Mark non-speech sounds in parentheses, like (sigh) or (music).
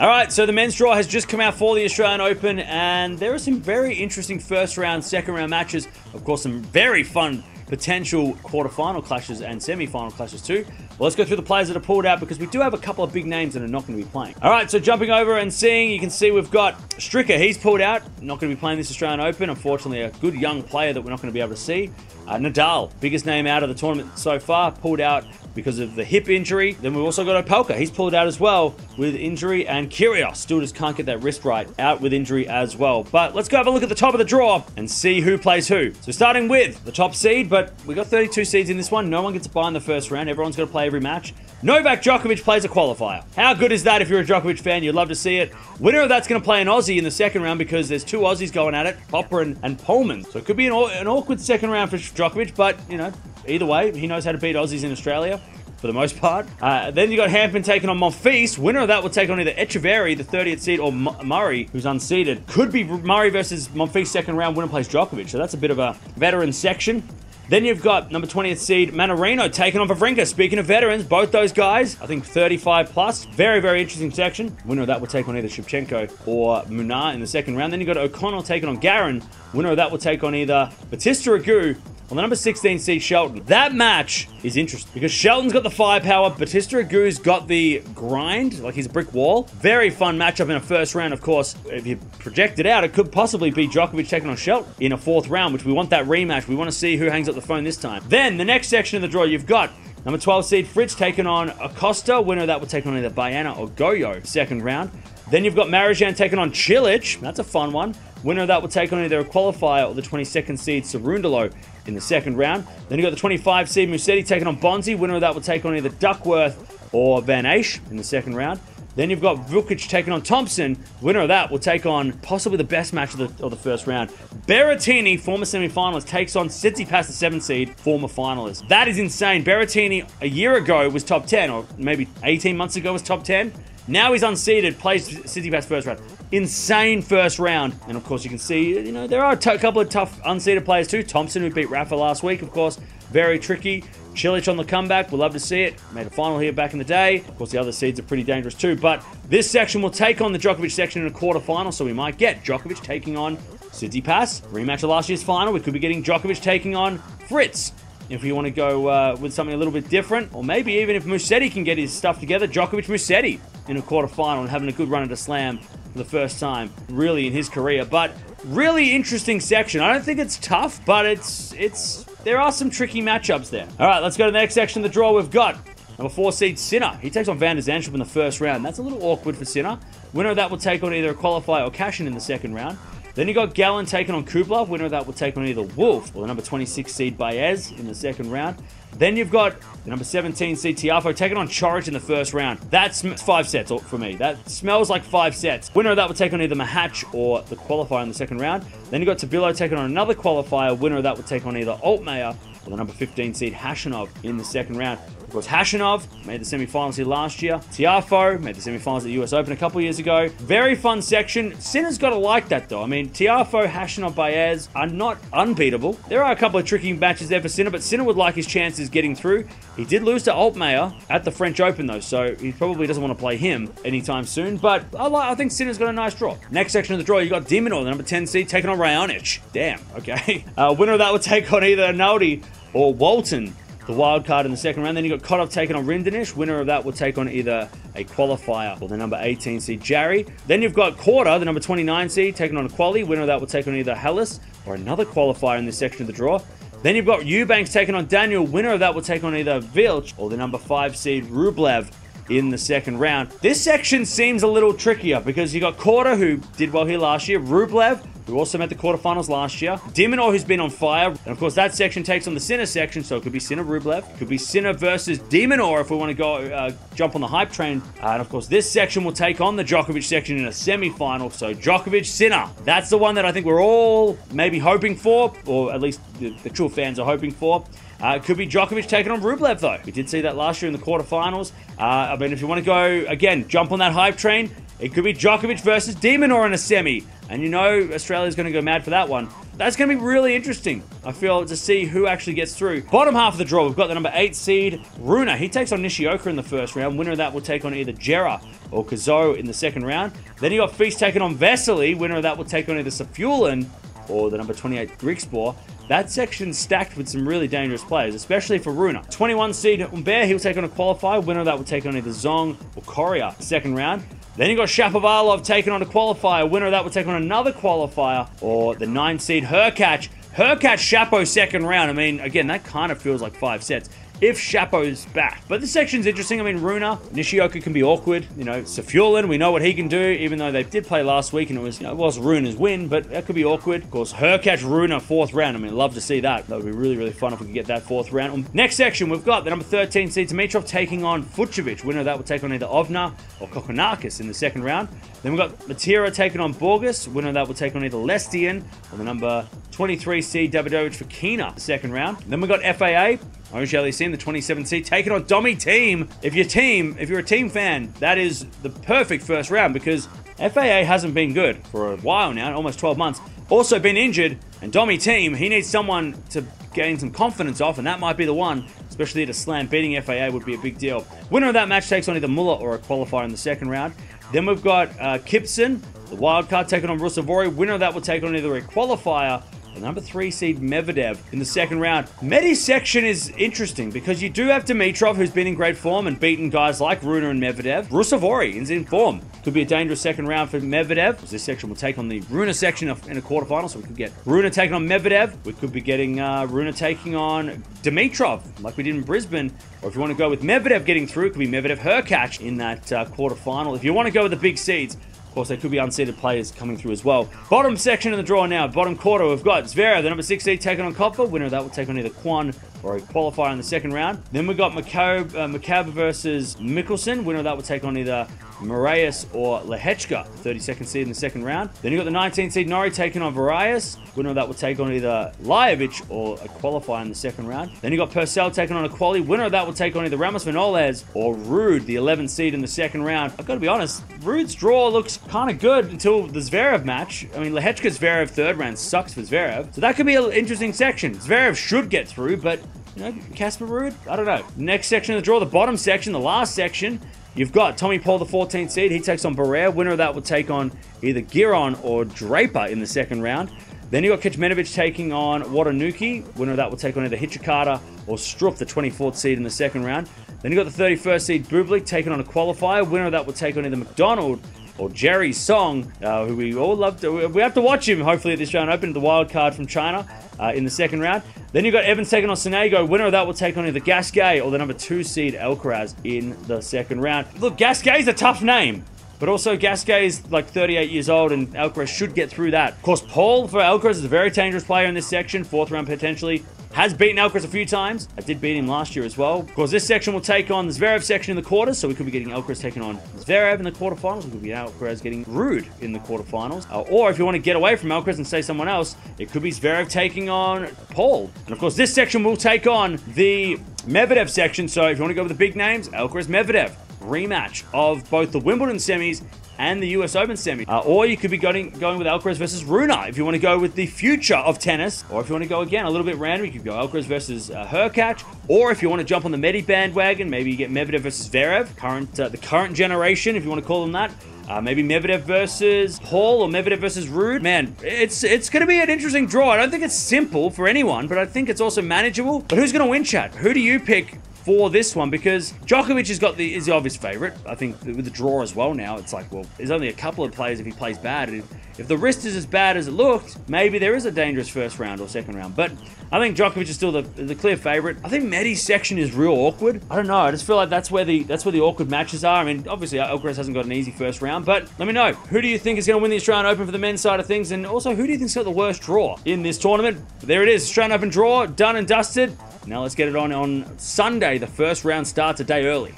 All right, so the men's draw has just come out for the Australian Open, and there are some very interesting first round, second round matches. Of course, some very fun potential quarterfinal clashes and semi-final clashes too. Well, let's go through the players that are pulled out because we do have a couple of big names that are not going to be playing. All right, so jumping over and seeing, you can see we've got Stricker. He's pulled out, not going to be playing this Australian Open. Unfortunately, a good young player that we're not going to be able to see. Uh, Nadal, biggest name out of the tournament so far, pulled out because of the hip injury. Then we've also got Opelka. He's pulled out as well with injury. And Kyrgios still just can't get that wrist right, out with injury as well. But let's go have a look at the top of the draw and see who plays who. So starting with the top seed, but we got 32 seeds in this one. No one gets a bye in the first round. Everyone's got to play every match. Novak Djokovic plays a qualifier. How good is that if you're a Djokovic fan? You'd love to see it. Winner of that's going to play an Aussie in the second round because there's two Aussies going at it, Popper and, and Poulman. So it could be an, an awkward second round for Djokovic, but, you know, either way, he knows how to beat Aussies in Australia for the most part. Uh, then you got Hampton taking on Monfils. Winner of that will take on either Etcheverry, the 30th seed, or M Murray, who's unseeded. Could be Murray versus Monfils second round. Winner plays Djokovic. So that's a bit of a veteran section. Then you've got number 20th seed Mannarino taking on Wawrinka. Speaking of veterans, both those guys, I think 35 plus. Very, very interesting section. Winner of that will take on either Shevchenko or Munar in the second round. Then you've got O'Connell taking on Garin. Winner of that will take on either Bautista Agut on the number 16 seed Shelton. That match is interesting because Shelton's got the firepower, Bautista Agut's got the grind, like he's a brick wall. Very fun matchup in a first round, of course. If you project it out, it could possibly be Djokovic taking on Shelton in a fourth round, which we want that rematch. We want to see who hangs up the phone this time. Then, the next section of the draw, you've got Number 12 seed Fritz taking on Acosta. Winner that will take on either Bayana or Goyo second round. Then you've got Marozsan taking on Cilic. That's a fun one. Winner of that will take on either a qualifier or the 22nd seed Cerundolo in the second round. Then you've got the 25 seed Musetti taking on Bonzi. Winner of that will take on either Duckworth or Van Assche in the second round. Then you've got Vukic taking on Thompson. Winner of that will take on possibly the best match of the, of the first round. Berrettini, former semi-finalist, takes on Tsitsipas, the 7 seed, former finalist. That is insane. Berrettini, a year ago, was top 10, or maybe 18 months ago was top 10. Now he's unseeded, plays Tsitsipas first round. Insane first round. And of course, you can see, you know, there are a couple of tough unseeded players too. Thompson, who beat Rafa last week, of course, very tricky. Cilic on the comeback, we'll love to see it. Made a final here back in the day. Of course, the other seeds are pretty dangerous too. But this section will take on the Djokovic section in a quarterfinal, so we might get Djokovic taking on Tsitsipas. Rematch of last year's final. We could be getting Djokovic taking on Fritz if you want to go uh, with something a little bit different, or maybe even if Musetti can get his stuff together, Djokovic Musetti in a quarterfinal and having a good run at a slam for the first time, really in his career. But really interesting section. I don't think it's tough, but it's it's there are some tricky matchups there. All right, let's go to the next section of the draw. We've got number four seed Sinner. He takes on Van de Zandschulp in the first round. That's a little awkward for Sinner. Winner of that will take on either a qualifier or Cashin in the second round. Then you got Galan taking on Kubler. Winner of that will take on either Wolf or the number 26 seed Baez in the second round. Then you've got the number 17 seed Tiafoe taking on Coric in the first round. That's five sets for me. That smells like five sets. Winner of that will take on either Machac or the qualifier in the second round. Then you got Tabilo taking on another qualifier. Winner of that will take on either Altmaier or the number 15 seed Khachanov in the second round course, Khachanov made the semi-finals here last year. Tiafoe made the semi-finals at the US Open a couple years ago. Very fun section. Sinner's got to like that, though. I mean, Tiafoe, Khachanov, Baez are not unbeatable. There are a couple of tricky matches there for Sinner, but Sinner would like his chances getting through. He did lose to Altmaier at the French Open, though, so he probably doesn't want to play him anytime soon, but I, like, I think Sinner's got a nice draw. Next section of the draw, you got de Minaur, the number 10 seed, taking on Raonic. Damn, okay. (laughs) Uh, winner of that would take on either Naldi or Walton the wild card in the second round. Then you got Kotov taking on Rinderknech. Winner of that will take on either a qualifier or the number 18 seed Jarry. Then you've got Korda, the number 29 seed, taking on a quali. Winner of that will take on either Hellas or another qualifier in this section of the draw. Then you've got Eubanks taking on Daniel. Winner of that will take on either Vilch or the number 5 seed Rublev in the second round. This section seems a little trickier because you got Korda, who did well here last year, Rublev, who also made the quarterfinals last year. de Minaur, who's been on fire. And of course, that section takes on the Sinner section, so it could be Sinner Rublev. Could be Sinner versus de Minaur if we want to go uh, jump on the hype train. Uh, and of course, this section will take on the Djokovic section in a semi-final. So Djokovic Sinner. That's the one that I think we're all maybe hoping for, or at least the, the true fans are hoping for. Uh, it could be Djokovic taking on Rublev, though. We did see that last year in the quarterfinals. Uh, I mean, if you want to go, again, jump on that hype train, it could be Djokovic versus de Minaur in a semi. And you know Australia's going to go mad for that one. that's going to be really interesting. I feel to see who actually gets through. Bottom half of the draw, we've got the number eight seed Rune. He takes on Nishioka in the first round. Winner of that will take on either Djere or Cazaux in the second round. Then you got Feast taking on Vesely. Winner of that will take on either Safiullin or the number 28 Griekspoor. That section's stacked with some really dangerous players, especially for Rune. 21 seed Humbert, he'll take on a qualifier. Winner of that will take on either Zong or Korea second round. Then you got Shapovalov taking on a qualifier. Winner of that will take on another qualifier. Or the 9 seed Hurkacz. Hurkacz Shapo second round. I mean, again, that kind of feels like five sets if Shapo's back. But this section's interesting. I mean, Rune, Nishioka can be awkward. You know, Safiullin, we know what he can do, even though they did play last week and it was, you know, it was Rune's win, but that could be awkward. Of course, her catch Rune, fourth round. I mean, love to see that. That would be really, really fun if we could get that fourth round. Um, next section, we've got the number 13 seed Dimitrov taking on Fucsovics. Winner that will take on either Ofner or Kokkinakis in the second round. Then we've got Matera taking on Borges. Winner that will take on either Lestienne or the number 23 seed Davidovich Fokina, the second round. Then we've got FAA. Auger-Aliassime, the 27 seed, taking on Domi Thiem. If your team, if you're a team fan, that is the perfect first round because FAA hasn't been good for a while now, almost 12 months. Also been injured, and Domi Thiem, he needs someone to gain some confidence off, and that might be the one, especially at a slam. Beating FAA would be a big deal. Winner of that match takes on either Muller or a qualifier in the second round. Then we've got uh, Kipson, the wild card, taking on Ruusuvuori. Winner of that will take on either a qualifier number three seed Medvedev in the second round. Medi's section is interesting because you do have Dimitrov, who's been in great form and beaten guys like Rune and Medvedev. Ruusuvuori is in form. Could be a dangerous second round for Medvedev. This section will take on the Rune section in a quarterfinal, so we could get Rune taking on Medvedev. We could be getting uh, Rune taking on Dimitrov, like we did in Brisbane. Or if you want to go with Medvedev getting through, it could be Medvedev Hurkacz in that uh, quarterfinal. If you want to go with the big seeds, course, there could be unseeded players coming through as well. Bottom section of the draw now. Bottom quarter, we've got Zverev, the number 16, taking on Koepfer. Winner of that will take on either Kwon or a qualifier in the second round. Then we've got McCabe, uh, versus Michelsen. Winner that will take on either Moraes or Lehechka, 32nd seed in the second round. Then you got the 19th seed Norrie taking on Varillas. Winner that will take on either Lajovic or a qualifier in the second round. Then you got Purcell taking on a quali. Winner that will take on either Ramos Vinolas or Ruud, the 11th seed in the second round. I've got to be honest, Ruud's draw looks kind of good until the Zverev match. I mean, Lehechka Zverev third round sucks for Zverev. So that could be an interesting section. Zverev should get through, but you know, Casper Ruud? I don't know. Next section of the draw, the bottom section, the last section. You've got Tommy Paul, the 14th seed. He takes on Barrera. Winner of that will take on either Giron or Draper in the second round. Then you got Kecmanovic taking on Watanuki. Winner of that will take on either Hijikata or Struff, the 24th seed in the second round. Then you got the 31st seed Bublik taking on a qualifier. Winner of that will take on either McDonald or Jerry Shang, uh, who we all love to. We have to watch him, hopefully, at this round open, the wild card from China uh, in the second round. Then you've got Evans taking on Sonego. Winner of that will take on either Gasquet or the number two seed Alcaraz in the second round. Look, Gasquet's a tough name. But also, Gasquet is like 38 years old, and Alcaraz should get through that. Of course, Paul for Alcaraz is a very dangerous player in this section. Fourth round potentially. Has beaten Alcaraz a few times. I did beat him last year as well. Of course, this section will take on the Zverev section in the quarters, so we could be getting Alcaraz taking on Zverev in the quarterfinals. We could be Alcaraz getting Ruud in the quarterfinals. Uh, or if you want to get away from Alcaraz and say someone else, it could be Zverev taking on Paul. And of course, this section will take on the Medvedev section. So if you want to go with the big names, Alcaraz Medvedev rematch of both the Wimbledon semis and the US Open semi. Uh, or you could be going, going with Alcaraz versus Rune if you want to go with the future of tennis. Or if you want to go again a little bit random, you could go Alcaraz versus uh, Hurkacz. Or if you want to jump on the Medi bandwagon, maybe you get Medvedev versus Zverev, current, uh, the current generation, if you want to call them that. Uh, maybe Medvedev versus Paul or Medvedev versus Ruud. Man, it's it's going to be an interesting draw. I don't think it's simple for anyone, but I think it's also manageable. But who's going to win, chat? Who do you pick for this one because Djokovic has got the is the obvious favourite. I think with the draw as well now, it's like, well, there's only a couple of players if he plays bad. If, if the wrist is as bad as it looked, maybe there is a dangerous first round or second round. But I think Djokovic is still the, the clear favourite. I think Medi's section is real awkward. I don't know. I just feel like that's where the that's where the awkward matches are. I mean, obviously uh, Alcaraz hasn't got an easy first round, but let me know who do you think is going to win the Australian Open for the men's side of things, and also who do you think's got the worst draw in this tournament? There it is, Australian Open draw done and dusted. Now let's get it on on Sunday. The first round starts a day early.